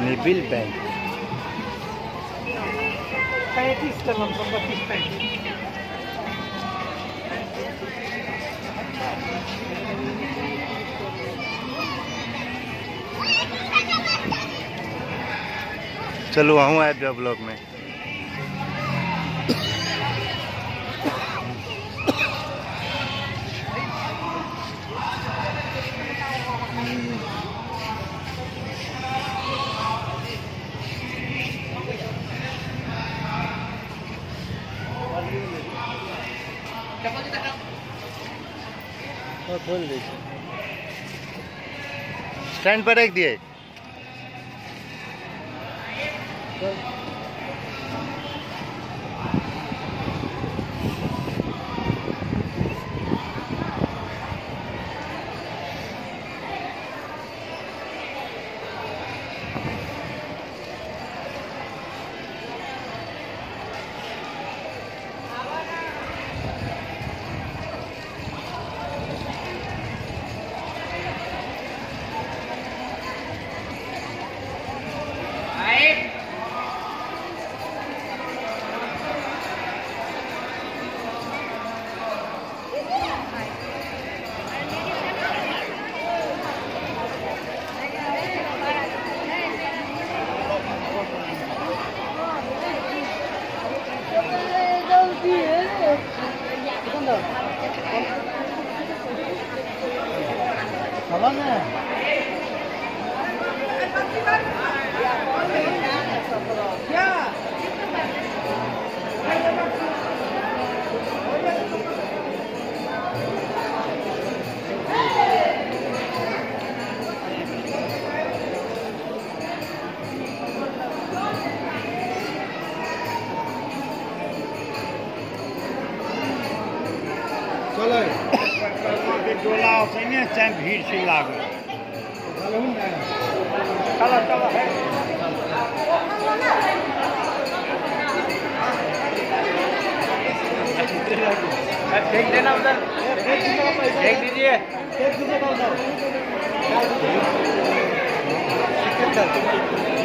निबिल bank पैंतीस कलम बत्तीस पैंतीस। चलो आहूँ आबि जाओ ब्लॉग में। स्टैंड पर रख दिए। 跟 Come on now. डोला सैने चाहे भीड़ से चलो फेंक देना उधर फेंक दीजिए फेंक दीजिए।